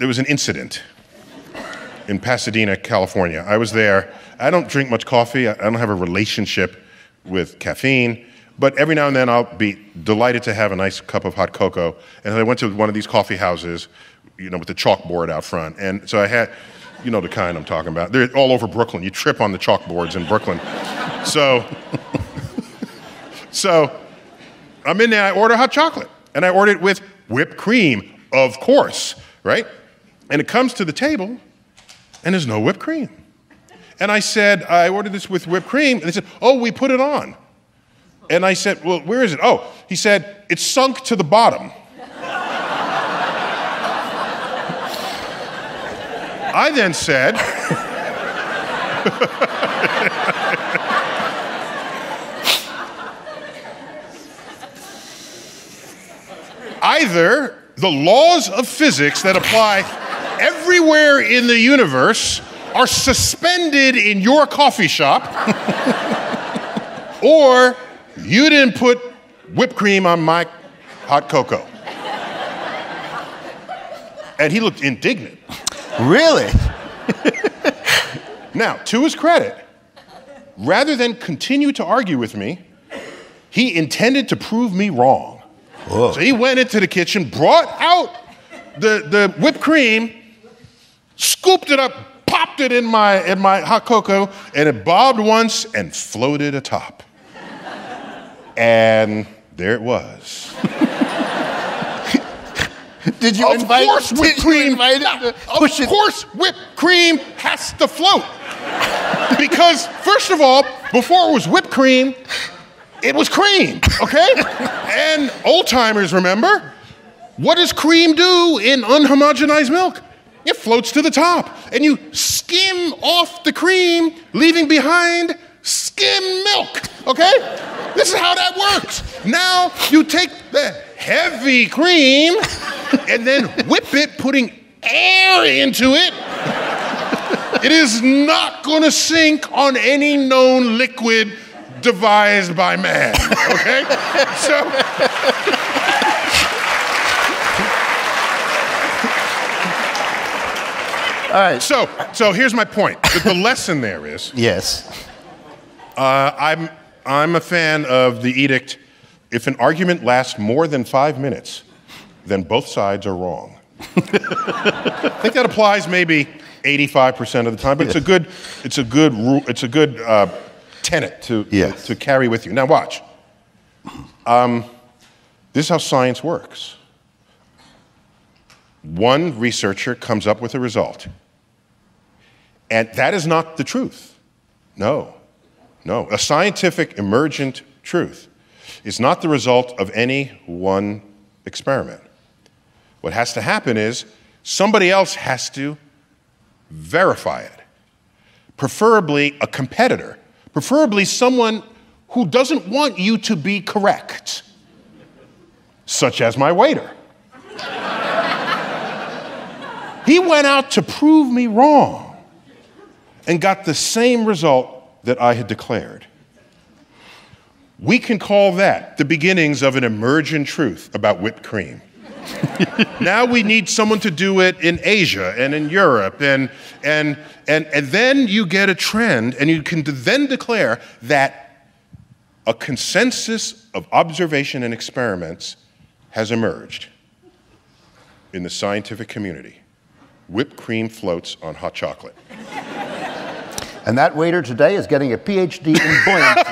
there was an incident in Pasadena, California. I was there. I don't drink much coffee. I don't have a relationship with caffeine, but every now and then I'll be delighted to have a nice cup of hot cocoa. And I went to one of these coffee houses, you know, with the chalkboard out front. And so I had, you know, the kind I'm talking about. They're all over Brooklyn. You trip on the chalkboards in Brooklyn. So, so I'm in there. I order hot chocolate, and I order it with whipped cream, of course, right? And it comes to the table, and there's no whipped cream. And I said, I ordered this with whipped cream. And they said, Oh, we put it on. And I said, Well, where is it? Oh, he said, It's sunk to the bottom. I then said, either the laws of physics that apply everywhere in the universe are suspended in your coffee shop, or you didn't put whipped cream on my hot cocoa. And he looked indignant. Really? Now, to his credit, rather than continue to argue with me, he intended to prove me wrong. Whoa. So he went into the kitchen, brought out the, the whipped cream, scooped it up, popped it in my, in my hot cocoa, and it bobbed once and floated atop. and there it was. Did you Of invite? course, whipped cream. invite him Yeah, to of push it? course, whipped cream has to float. because first of all, before it was whipped cream, it was cream. Okay, and old timers remember what does cream do in unhomogenized milk? It floats to the top, and you skim off the cream, leaving behind skim milk. Okay, this is how that works. Now you take the heavy cream and then whip it, putting air into it. It is not going to sink on any known liquid devised by man. Okay? so. All right. So, so here's my point. The, the lesson there is Yes. uh, I'm, I'm a fan of the edict if an argument lasts more than five minutes, then both sides are wrong. I think that applies maybe 85% of the time, but it's a good, it's a good rule, it's a good uh, tenet to, Yes. to carry with you. Now, watch. Um, this is how science works. One researcher comes up with a result, and that is not the truth. No, no. A scientific emergent truth is not the result of any one experiment. What has to happen is somebody else has to verify it, preferably a competitor, preferably someone who doesn't want you to be correct, such as my waiter. he went out to prove me wrong and got the same result that I had declared. We can call that the beginnings of an emergent truth about whipped cream. now we need someone to do it in Asia and in Europe, and, and, and, and then you get a trend, and you can then declare that a consensus of observation and experiments has emerged in the scientific community. Whipped cream floats on hot chocolate. And that waiter today is getting a PhD in buoyancy.